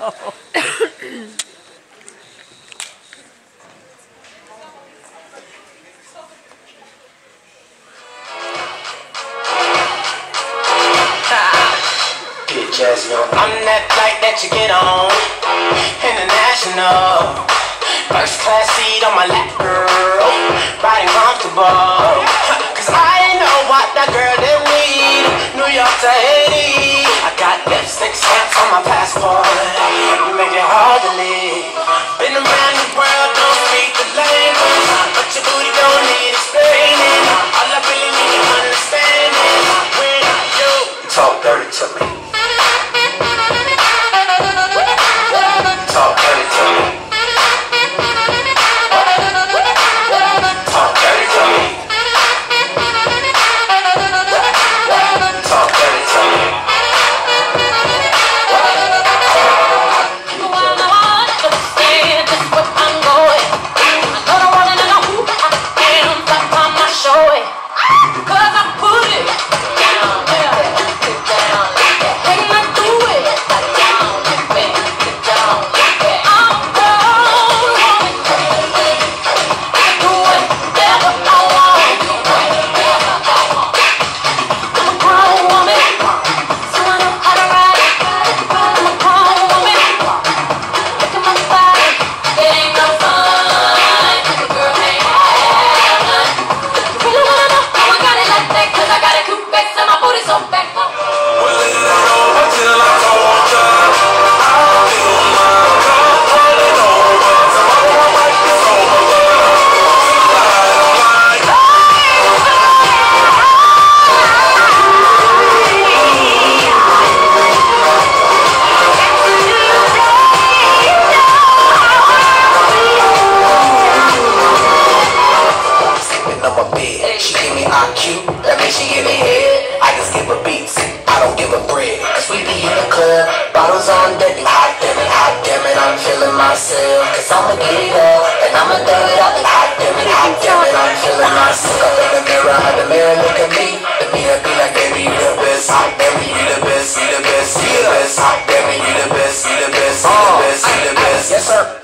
I'm that flight that you get on. International. First class seat on my lap, girl. Riding comfortable. Cause I dirty give a break. Cause we be in the club, bottles on deck. Hot damn it, hot damn it, I'm feeling myself. Cause I'ma get it up, and I'ma do it up. Hot damn it, hot damn it, I'm feeling myself. Up in the mirror, how the mirror look at me. Look me be like, baby, you the best. Hot damn it, you the best, you the best, you the best. Hot damn it, you the best, you the best, you the best, you the best. Yes, sir.